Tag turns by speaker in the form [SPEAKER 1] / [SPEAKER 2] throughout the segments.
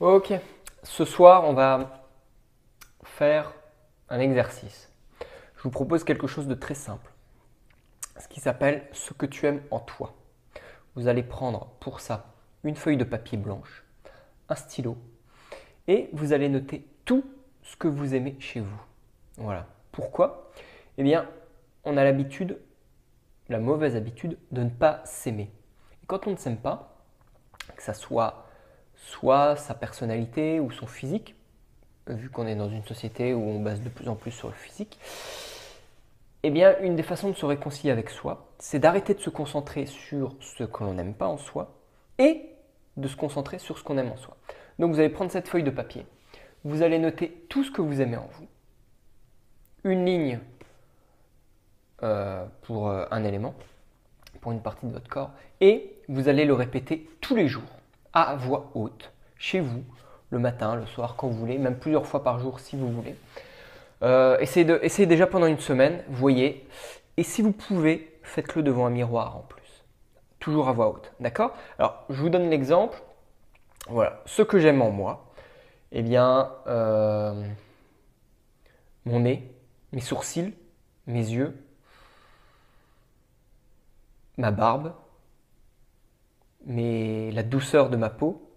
[SPEAKER 1] Ok, ce soir on va faire un exercice. Je vous propose quelque chose de très simple, ce qui s'appelle ce que tu aimes en toi. Vous allez prendre pour ça une feuille de papier blanche, un stylo, et vous allez noter tout ce que vous aimez chez vous. Voilà. Pourquoi? Eh bien, on a l'habitude, la mauvaise habitude, de ne pas s'aimer. Et quand on ne s'aime pas, que ça soit soit sa personnalité ou son physique, vu qu'on est dans une société où on base de plus en plus sur le physique, eh bien, une des façons de se réconcilier avec soi, c'est d'arrêter de se concentrer sur ce que l'on n'aime pas en soi et de se concentrer sur ce qu'on aime en soi. Donc, vous allez prendre cette feuille de papier, vous allez noter tout ce que vous aimez en vous, une ligne euh, pour euh, un élément, pour une partie de votre corps, et vous allez le répéter tous les jours à voix haute, chez vous, le matin, le soir, quand vous voulez, même plusieurs fois par jour si vous voulez. Euh, essayez, de, essayez déjà pendant une semaine, voyez. Et si vous pouvez, faites-le devant un miroir en plus. Toujours à voix haute, d'accord? Alors, je vous donne l'exemple. Voilà, ce que j'aime en moi, eh bien, euh, mon nez, mes sourcils, mes yeux, ma barbe, mais la douceur de ma peau,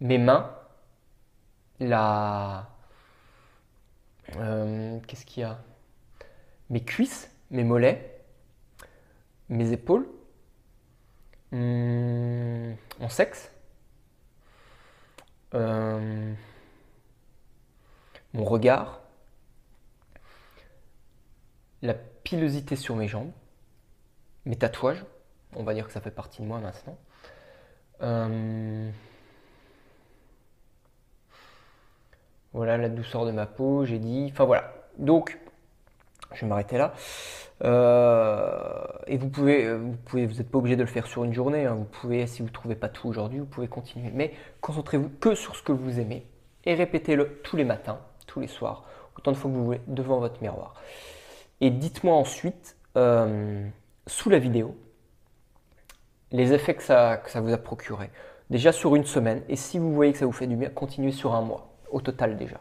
[SPEAKER 1] mes mains, la... Euh, qu'est-ce qu'il y a? Mes cuisses, mes mollets, mes épaules, hmm, mon sexe, euh, mon regard, la pilosité sur mes jambes, mes tatouages, on va dire que ça fait partie de moi maintenant, euh, voilà la douceur de ma peau, j'ai dit. Enfin voilà. Donc, je vais m'arrêter là. Euh, et vous pouvez, vous pouvez, n'êtes pas obligé de le faire sur une journée. Hein. Vous pouvez, si vous ne trouvez pas tout aujourd'hui, vous pouvez continuer. Mais concentrez-vous que sur ce que vous aimez et répétez-le tous les matins, tous les soirs, autant de fois que vous voulez, devant votre miroir. Et dites-moi ensuite euh, sous la vidéo les effets que ça, vous a procuré. Déjà sur une semaine, et si vous voyez que ça vous fait du bien, continuez sur un mois, au total déjà.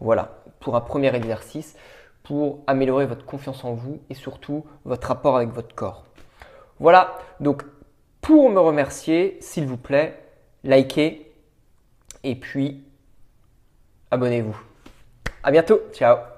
[SPEAKER 1] Voilà, pour un premier exercice, pour améliorer votre confiance en vous et surtout votre rapport avec votre corps. Voilà, donc pour me remercier, s'il vous plaît, likez et puis abonnez-vous. À bientôt, ciao